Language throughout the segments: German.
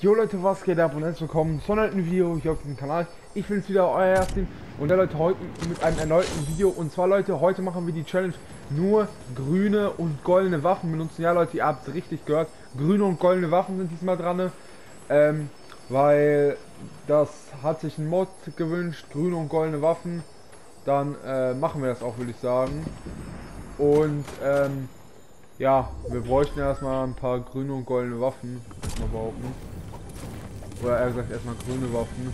Jo Leute, was geht ab und herzlich willkommen zu einem neuen Video hier auf diesem Kanal. Ich bin's wieder, euer Erstin und ja Leute, heute mit einem erneuten Video. Und zwar Leute, heute machen wir die Challenge nur grüne und goldene Waffen benutzen. Ja Leute, ihr habt es richtig gehört, grüne und goldene Waffen sind diesmal dran. Ähm, weil das hat sich ein Mod gewünscht, grüne und goldene Waffen. Dann äh, machen wir das auch, würde ich sagen. Und ähm, ja, wir bräuchten erstmal ein paar grüne und goldene Waffen, mal behaupten. Oder eher gesagt erstmal grüne Waffen.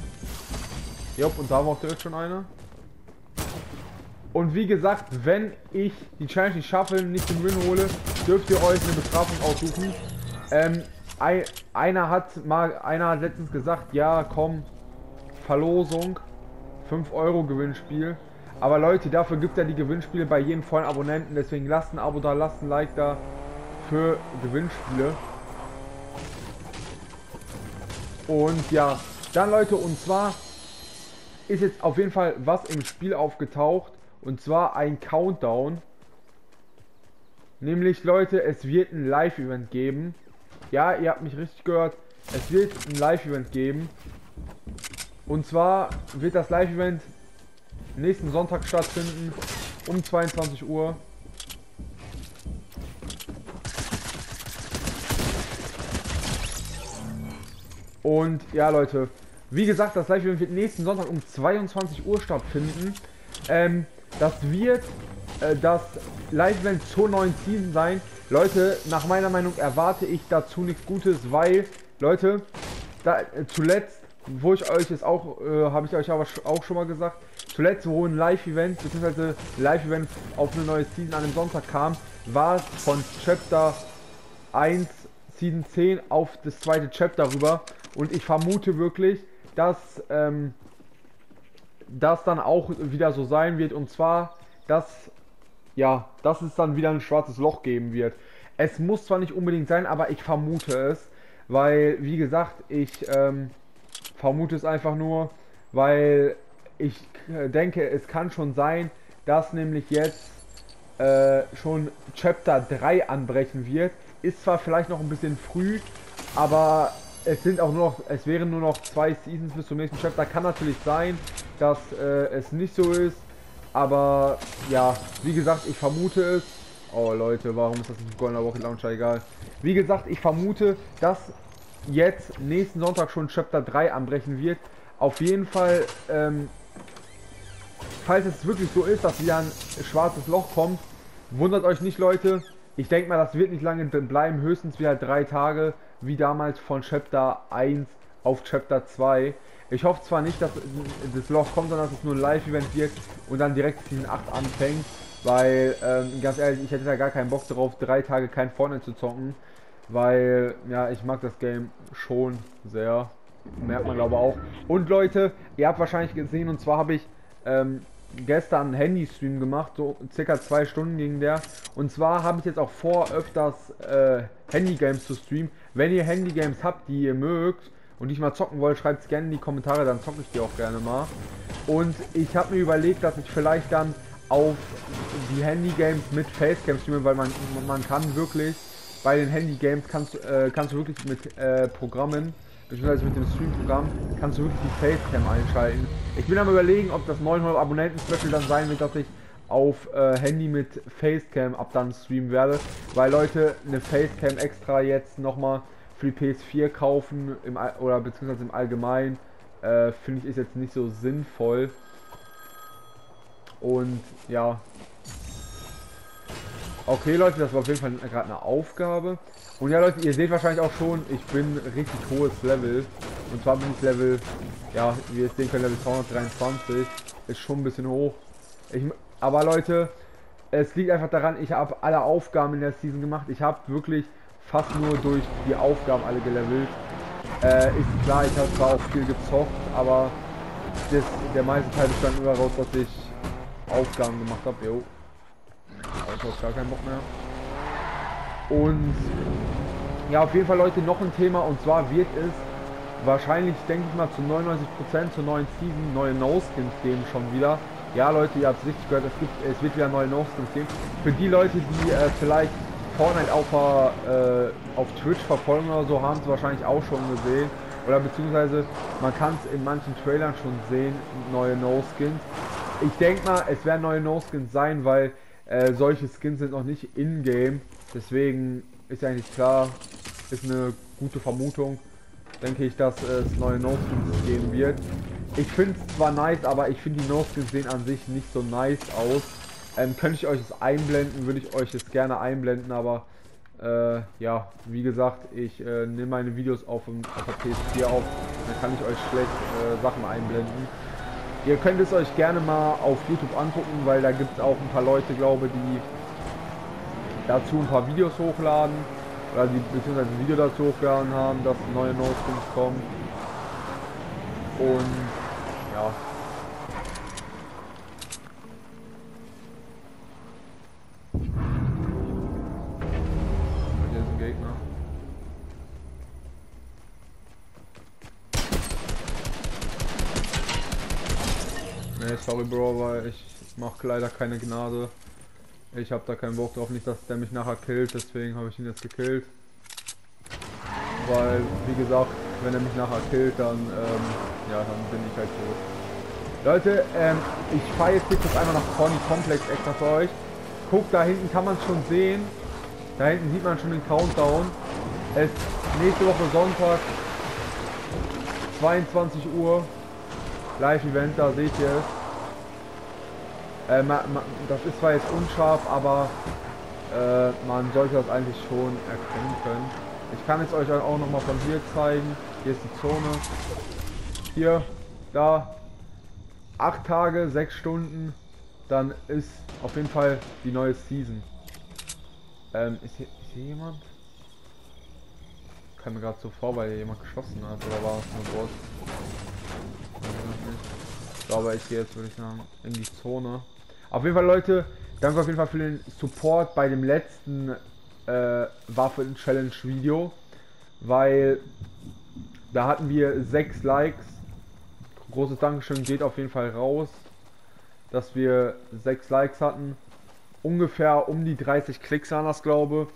Jupp, und da war auch direkt schon eine. Und wie gesagt, wenn ich die Challenge nicht schaffe, nicht den Win hole, dürft ihr euch eine Bestrafung aussuchen. Ähm, ein, einer hat mal, einer hat letztens gesagt, ja komm, Verlosung, 5 Euro Gewinnspiel. Aber Leute, dafür gibt er die Gewinnspiele bei jedem vollen Abonnenten. Deswegen lasst ein Abo da, lasst ein Like da für Gewinnspiele. Und ja, dann Leute, und zwar ist jetzt auf jeden Fall was im Spiel aufgetaucht. Und zwar ein Countdown. Nämlich Leute, es wird ein Live-Event geben. Ja, ihr habt mich richtig gehört. Es wird ein Live-Event geben. Und zwar wird das Live-Event nächsten Sonntag stattfinden. Um 22 Uhr. Und ja, Leute, wie gesagt, das Live-Event wird nächsten Sonntag um 22 Uhr stattfinden. Ähm, das wird äh, das Live-Event zur neuen Season sein. Leute, nach meiner Meinung erwarte ich dazu nichts Gutes, weil, Leute, da, äh, zuletzt, wo ich euch es auch, äh, habe ich euch aber auch schon mal gesagt, zuletzt, wo ein Live-Event, beziehungsweise Live-Event auf eine neue Season an einem Sonntag kam, war es von Chapter 1 Season 10 auf das zweite Chapter rüber. Und ich vermute wirklich, dass ähm, das dann auch wieder so sein wird. Und zwar, dass, ja, dass es dann wieder ein schwarzes Loch geben wird. Es muss zwar nicht unbedingt sein, aber ich vermute es. Weil, wie gesagt, ich ähm, vermute es einfach nur, weil ich denke, es kann schon sein, dass nämlich jetzt äh, schon Chapter 3 anbrechen wird. Ist zwar vielleicht noch ein bisschen früh, aber es sind auch nur noch, es wären nur noch zwei Seasons bis zum nächsten Chapter. Kann natürlich sein, dass äh, es nicht so ist. Aber ja, wie gesagt, ich vermute es. Oh Leute, warum ist das nicht goldener Rocket Launcher? Egal. Wie gesagt, ich vermute, dass jetzt nächsten Sonntag schon Chapter 3 anbrechen wird. Auf jeden Fall, ähm, falls es wirklich so ist, dass wieder ein schwarzes Loch kommt, wundert euch nicht, Leute. Ich denke mal, das wird nicht lange bleiben, höchstens wieder drei Tage, wie damals von Chapter 1 auf Chapter 2. Ich hoffe zwar nicht, dass das Loch kommt, sondern dass es nur ein Live-Event wird und dann direkt Season 8 anfängt, weil, ähm, ganz ehrlich, ich hätte da gar keinen Bock darauf, drei Tage kein Fortnite zu zocken, weil, ja, ich mag das Game schon sehr, merkt man glaube auch. Und Leute, ihr habt wahrscheinlich gesehen, und zwar habe ich, ähm, gestern einen Handy-Stream gemacht, so circa zwei Stunden ging der. Und zwar habe ich jetzt auch vor, öfters äh, Handy-Games zu streamen. Wenn ihr Handy-Games habt, die ihr mögt und die ich mal zocken wollt, schreibt es gerne in die Kommentare, dann zocke ich die auch gerne mal. Und ich habe mir überlegt, dass ich vielleicht dann auf die Handy-Games mit Facecam streame, weil man, man kann wirklich bei den Handy-Games kannst, äh, kannst du wirklich mit äh, Programmen beziehungsweise mit dem Stream-Programm, kannst du wirklich die Facecam einschalten. Ich bin am überlegen, ob das 900 Abonnenten-Special dann sein wird, dass ich auf äh, Handy mit Facecam ab dann streamen werde, weil Leute eine Facecam extra jetzt nochmal für die PS4 kaufen im, oder beziehungsweise im Allgemeinen äh, finde ich ist jetzt nicht so sinnvoll und ja okay Leute, das war auf jeden Fall gerade eine Aufgabe und ja Leute, ihr seht wahrscheinlich auch schon, ich bin richtig hohes Level. Und zwar bin ich Level, ja, wie ihr sehen könnt, Level 223. Ist schon ein bisschen hoch. Ich, aber Leute, es liegt einfach daran, ich habe alle Aufgaben in der Season gemacht. Ich habe wirklich fast nur durch die Aufgaben alle gelevelt. Äh, ist klar, ich habe zwar auch viel gezockt, aber das, der meiste Teil bestand nur daraus, dass ich Aufgaben gemacht habe. Auto gar keinen Bock mehr. Und ja, auf jeden Fall Leute, noch ein Thema und zwar wird es wahrscheinlich, denke ich mal, zu 99% zur neuen Season neue No-Skins geben schon wieder. Ja Leute, ihr habt es richtig gehört, es, gibt, es wird wieder neue No-Skins geben. Für die Leute, die äh, vielleicht Fortnite auf, äh, auf Twitch verfolgen oder so, haben es wahrscheinlich auch schon gesehen. Oder beziehungsweise man kann es in manchen Trailern schon sehen, neue No-Skins. Ich denke mal, es werden neue No-Skins sein, weil äh, solche Skins sind noch nicht in-game. Deswegen ist eigentlich klar, ist eine gute Vermutung, denke ich, dass es neue No-Skins geben wird. Ich finde es zwar nice, aber ich finde die No-Skins sehen an sich nicht so nice aus. Ähm, könnte ich euch das einblenden, würde ich euch das gerne einblenden, aber äh, ja, wie gesagt, ich äh, nehme meine Videos auf, dem, auf der PS4 auf, dann kann ich euch schlecht äh, Sachen einblenden. Ihr könnt es euch gerne mal auf YouTube angucken, weil da gibt es auch ein paar Leute, glaube die dazu ein paar Videos hochladen oder die beziehungsweise ein Video dazu hochgeladen haben, dass neue No-Skins kommen. Und ja, Ne, sorry Bro, weil ich mache leider keine Gnade. Ich habe da keinen Bock drauf, nicht dass der mich nachher killt, deswegen habe ich ihn jetzt gekillt. Weil, wie gesagt, wenn er mich nachher killt, dann, ähm, ja, dann bin ich halt tot. Leute, ähm, ich fahre jetzt das einmal nach Pony Complex extra für euch. Guckt, da hinten kann man es schon sehen. Da hinten sieht man schon den Countdown. Es ist nächste Woche Sonntag, 22 Uhr. Live-Event, da seht ihr es. Äh, ma, ma, das ist zwar jetzt unscharf, aber äh, man sollte das eigentlich schon erkennen können. Ich kann es euch auch noch mal von hier zeigen. Hier ist die Zone. Hier, da. Acht Tage, sechs Stunden. Dann ist auf jeden Fall die neue Season. Ähm, ist hier, ist hier jemand? Kam mir gerade so vor, weil hier jemand geschossen hat. Oder war es nur Boss? So, aber ich gehe jetzt, würde ich sagen, in die Zone. Auf jeden Fall, Leute, danke auf jeden Fall für den Support bei dem letzten äh, Waffen-Challenge-Video, weil da hatten wir sechs Likes. Großes Dankeschön geht auf jeden Fall raus, dass wir sechs Likes hatten. Ungefähr um die 30 Klicks waren das, glaube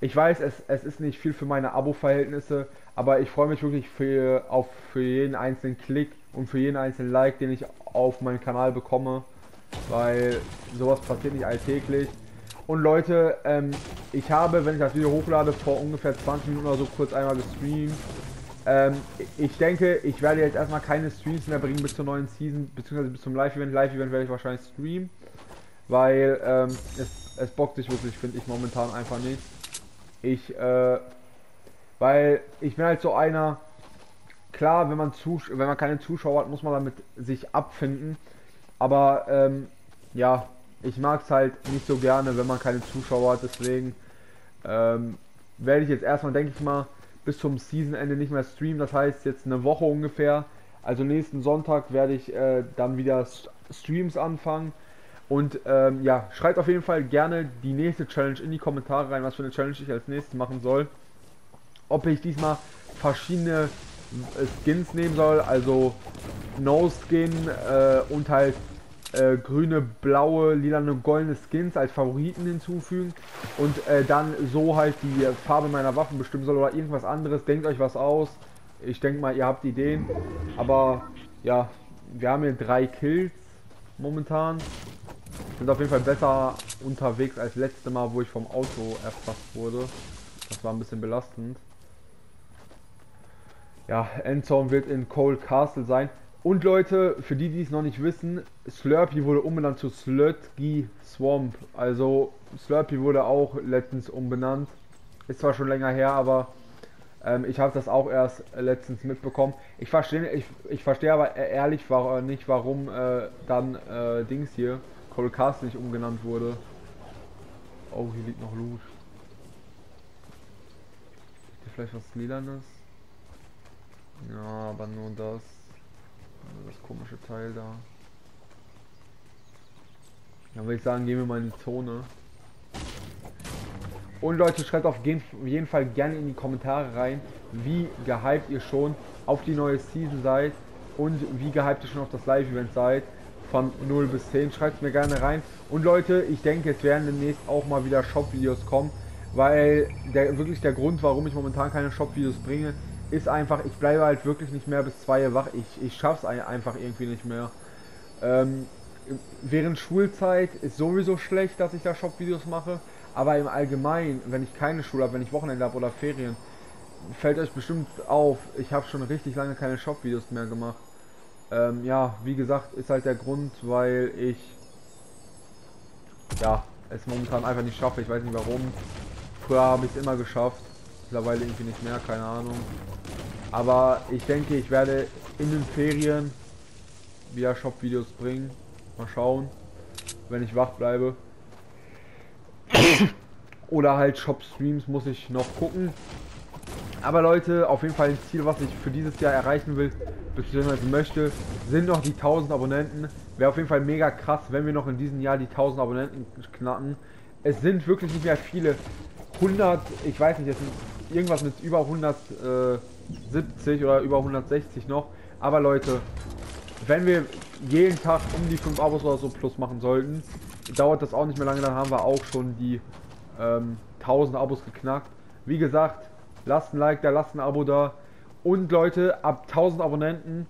ich. weiß, es, es ist nicht viel für meine Abo-Verhältnisse, aber ich freue mich wirklich für, auf, für jeden einzelnen Klick und für jeden einzelnen Like, den ich auf meinen Kanal bekomme, weil sowas passiert nicht alltäglich. Und Leute, ähm, ich habe, wenn ich das Video hochlade, vor ungefähr 20 Minuten oder so kurz einmal gestreamt. Ähm, ich denke, ich werde jetzt erstmal keine Streams mehr bringen bis zur neuen Season, beziehungsweise bis zum Live-Event. Live-Event werde ich wahrscheinlich streamen, weil ähm, es, es bockt sich wirklich, finde ich momentan einfach nicht. Ich, äh, weil ich bin halt so einer, klar, wenn man, wenn man keine Zuschauer hat, muss man damit sich abfinden. Aber ähm, ja, ich mag es halt nicht so gerne, wenn man keine Zuschauer hat. Deswegen ähm, werde ich jetzt erstmal, denke ich mal, bis zum Seasonende nicht mehr streamen. Das heißt jetzt eine Woche ungefähr. Also nächsten Sonntag werde ich äh, dann wieder Streams anfangen. Und ähm, ja, schreibt auf jeden Fall gerne die nächste Challenge in die Kommentare rein, was für eine Challenge ich als nächstes machen soll. Ob ich diesmal verschiedene Skins nehmen soll, also No Skin äh, und halt äh, grüne, blaue, lilane, goldene Skins als Favoriten hinzufügen und äh, dann so halt die Farbe meiner Waffen bestimmen soll oder irgendwas anderes. Denkt euch was aus. Ich denke mal, ihr habt Ideen. Aber ja, wir haben hier drei Kills momentan. Sind auf jeden Fall besser unterwegs als letzte Mal, wo ich vom Auto erfasst wurde. Das war ein bisschen belastend. Ja, Endzone wird in Cole Castle sein. Und Leute, für die, die es noch nicht wissen, Slurpee wurde umbenannt zu Slurpee Swamp. Also Slurpee wurde auch letztens umbenannt. Ist zwar schon länger her, aber ähm, ich habe das auch erst letztens mitbekommen. Ich verstehe ich, ich verstehe aber e-, ehrlich war, nicht, warum äh, dann äh, Dings hier, Cole Castle nicht umgenannt wurde. Oh, hier liegt noch Loot. Vielleicht was Lilanes? Ja, aber nur das. Also das komische Teil da. Dann würde ich sagen, gehen wir mal in die Zone. Und Leute, schreibt auf jeden Fall gerne in die Kommentare rein, wie gehypt ihr schon auf die neue Season seid und wie gehypt ihr schon auf das Live-Event seid. Von 0 bis 10. Schreibt mir gerne rein. Und Leute, ich denke, es werden demnächst auch mal wieder Shop-Videos kommen. weil der wirklich der Grund, warum ich momentan keine Shop-Videos bringe, ist einfach, ich bleibe halt wirklich nicht mehr bis zwei wach. Ich, ich schaff's einfach irgendwie nicht mehr. Ähm, während Schulzeit ist sowieso schlecht, dass ich da Shop-Videos mache. Aber im Allgemeinen, wenn ich keine Schule habe, wenn ich Wochenende habe oder Ferien, fällt euch bestimmt auf, ich habe schon richtig lange keine Shop-Videos mehr gemacht. Ähm, ja, wie gesagt, ist halt der Grund, weil ich ja, es momentan einfach nicht schaffe. Ich weiß nicht warum. Früher habe ich es immer geschafft. Mittlerweile irgendwie nicht mehr, keine Ahnung. Aber ich denke, ich werde in den Ferien wieder Shop-Videos bringen. Mal schauen, wenn ich wach bleibe. Oder halt Shop-Streams muss ich noch gucken. Aber Leute, auf jeden Fall ein Ziel, was ich für dieses Jahr erreichen will, beziehungsweise möchte, sind noch die 1000 Abonnenten. Wäre auf jeden Fall mega krass, wenn wir noch in diesem Jahr die 1000 Abonnenten knacken. Es sind wirklich nicht mehr viele. 100, ich weiß nicht, sind irgendwas mit über 170 oder über 160 noch. Aber Leute, wenn wir jeden Tag um die 5 Abos oder so plus machen sollten, dauert das auch nicht mehr lange, dann haben wir auch schon die ähm, 1000 Abos geknackt. Wie gesagt, lasst ein Like da, lasst ein Abo da. Und Leute, ab 1000 Abonnenten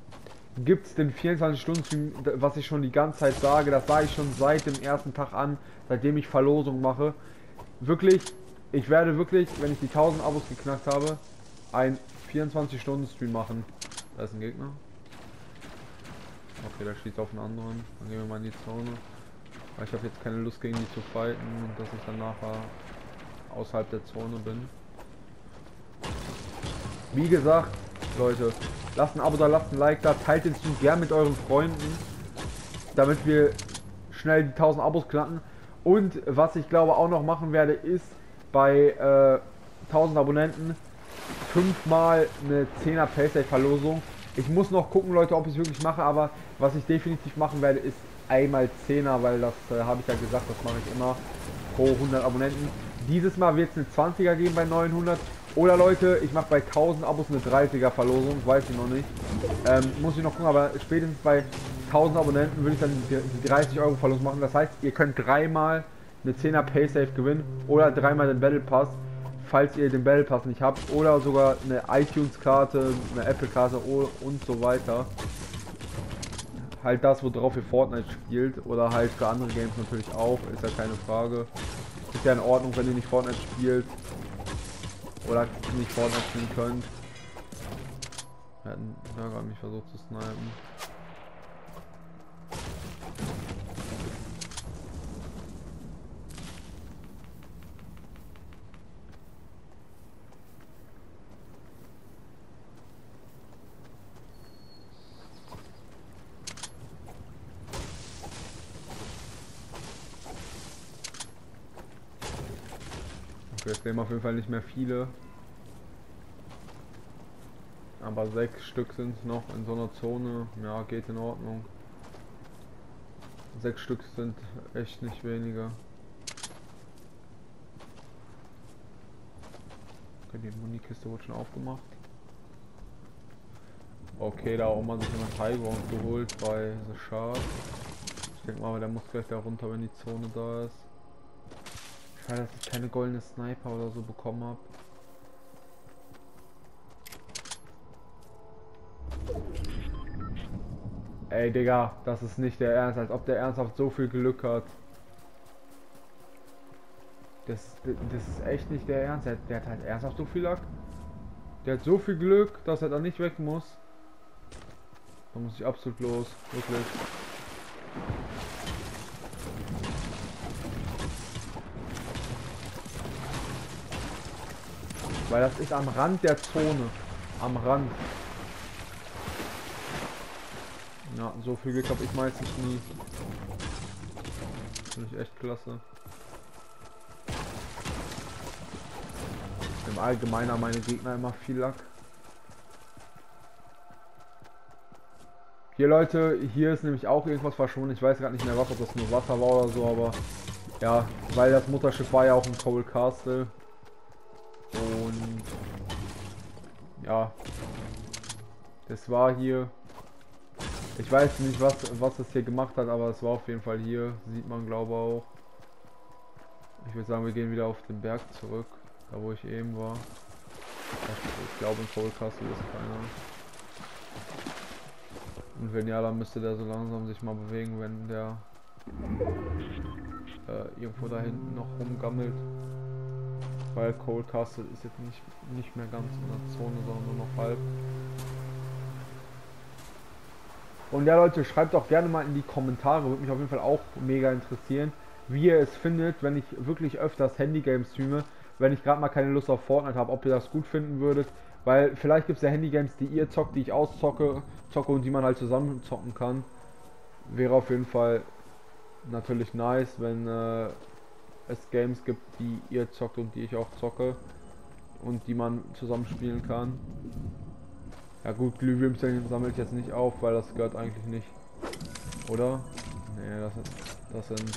gibt es den 24-Stunden-Stream, was ich schon die ganze Zeit sage. Das sage ich schon seit dem ersten Tag an, seitdem ich Verlosung mache. Wirklich, ich werde wirklich, wenn ich die 1000 Abos geknackt habe, ein 24-Stunden-Stream machen. Da ist ein Gegner. Okay, da schießt auf einen anderen. Dann gehen wir mal in die Zone. Weil ich habe jetzt keine Lust gegen die zu fighten und dass ich dann nachher außerhalb der Zone bin. Wie gesagt, Leute, lasst ein Abo da, lasst ein Like da, teilt den Stream gern mit euren Freunden, damit wir schnell die 1000 Abos knacken. Und was ich glaube auch noch machen werde, ist bei äh, 1000 Abonnenten fünfmal eine 10er Paysafe Verlosung. Ich muss noch gucken, Leute, ob ich es wirklich mache, aber was ich definitiv machen werde, ist einmal 10er, weil das äh, habe ich ja gesagt, das mache ich immer pro 100 Abonnenten. Dieses Mal wird es eine 20er geben bei 900 oder Leute, ich mache bei 1000 Abos eine 30er Verlosung, weiß ich noch nicht. Ähm, muss ich noch gucken, aber spätestens bei 1000 Abonnenten würde ich dann die 30 Euro Verlosung machen. Das heißt, ihr könnt dreimal eine 10er Paysafe gewinnen oder dreimal den Battle Pass, falls ihr den Battle Pass nicht habt. Oder sogar eine iTunes-Karte, eine Apple-Karte und so weiter. Halt das, worauf ihr Fortnite spielt. Oder halt für andere Games natürlich auch, ist ja keine Frage. Ist ja in Ordnung, wenn ihr nicht Fortnite spielt. Oder nicht Fortnite spielen könnt. Er hat einen Burger mich versucht zu snipen. Okay, es nehmen auf jeden Fall nicht mehr viele. Aber sechs Stück sind noch in so einer Zone. Ja, geht in Ordnung. Sechs Stück sind echt nicht weniger. Okay, die Munikiste wurde schon aufgemacht. Okay, da auch man sich jemand Highground geholt bei The Shark. Ich denke mal, der muss gleich da runter, wenn die Zone da ist. Schade, dass ich keine goldene Sniper oder so bekommen habe. Ey, Digga, das ist nicht der Ernst, als ob der ernsthaft so viel Glück hat. Das, das ist echt nicht der Ernst. Der, hat halt ernsthaft so viel Lack. Der hat so viel Glück, dass er dann nicht weg muss. Da muss ich absolut los. Wirklich. Weil das ist am Rand der Zone. Am Rand. Ja, so viel Glück habe ich meistens nie. Finde ich echt klasse. Im Allgemeinen haben meine Gegner immer viel Lack. Hier Leute, hier ist nämlich auch irgendwas verschwunden. Ich weiß gerade nicht mehr was, ob das nur Wasser war oder so, aber ja, weil das Mutterschiff war ja auch in Cole Castle. Ja, das war hier. Ich weiß nicht, was, was das hier gemacht hat, aber es war auf jeden Fall hier. Sieht man, glaube auch. Ich würde sagen, wir gehen wieder auf den Berg zurück, da wo ich eben war. Ich glaube, in Castle ist keiner. Und wenn ja, dann müsste der so langsam sich mal bewegen, wenn der äh, irgendwo da hinten noch rumgammelt. Weil Cold Castle ist jetzt nicht, nicht mehr ganz in der Zone, sondern nur noch halb. Und ja Leute, schreibt auch gerne mal in die Kommentare, würde mich auf jeden Fall auch mega interessieren, wie ihr es findet, wenn ich wirklich öfters Handygames streame, wenn ich gerade mal keine Lust auf Fortnite habe, ob ihr das gut finden würdet. Weil vielleicht gibt es ja Handygames, die ihr zockt, die ich auszocke zocke und die man halt zusammen zocken kann. Wäre auf jeden Fall natürlich nice, wenn äh, es Games gibt, die ihr zockt und die ich auch zocke und die man zusammen spielen kann. Ja gut, Glühwürmchen sammelt jetzt nicht auf, weil das gehört eigentlich nicht. Oder? Nee, das, das sind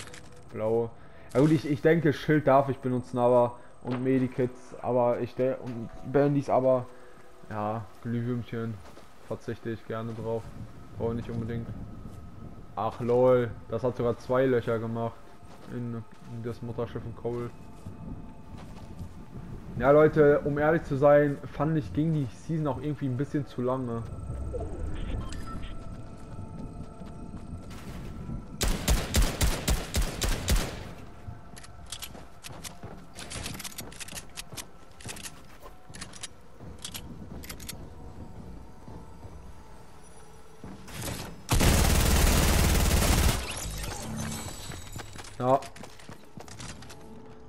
blaue. Ja gut, ich, ich denke Schild darf ich benutzen, aber und Medikits, aber ich der und Bandys, aber ja, Glühwürmchen verzichte ich gerne drauf. Brauche nicht unbedingt. Ach lol, das hat sogar zwei Löcher gemacht in, in das Mutterschiff in Cole. Ja Leute, um ehrlich zu sein, fand ich ging die Season auch irgendwie ein bisschen zu lange.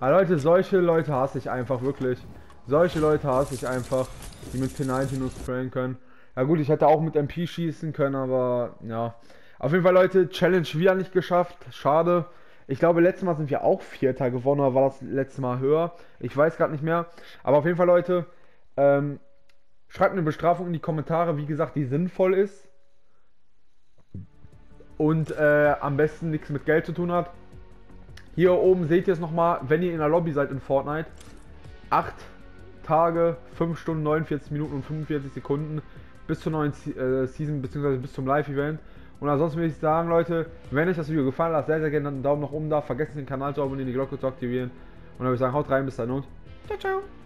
Aber Leute, solche Leute hasse ich einfach wirklich. Solche Leute hasse ich einfach, die mit P90 nur sprayen können. Ja gut, ich hätte auch mit MP schießen können, aber ja. Auf jeden Fall, Leute, Challenge wieder nicht geschafft. Schade. Ich glaube, letztes Mal sind wir auch Vierter gewonnen, oder war das letzte Mal höher? Ich weiß gerade nicht mehr. Aber auf jeden Fall, Leute, ähm, schreibt eine Bestrafung in die Kommentare, wie gesagt, die sinnvoll ist. Und äh, am besten nichts mit Geld zu tun hat. Hier oben seht ihr es nochmal, wenn ihr in der Lobby seid in Fortnite. 8 Tage, 5 Stunden, 49 Minuten und 45 Sekunden bis zur neuen äh, Season bzw. bis zum Live-Event. Und ansonsten würde ich sagen, Leute, wenn euch das Video gefallen hat, sehr, sehr gerne einen Daumen nach oben da. Vergesst den Kanal zu abonnieren, die Glocke zu aktivieren. Und dann würde ich sagen, haut rein, bis dann und ciao, ciao.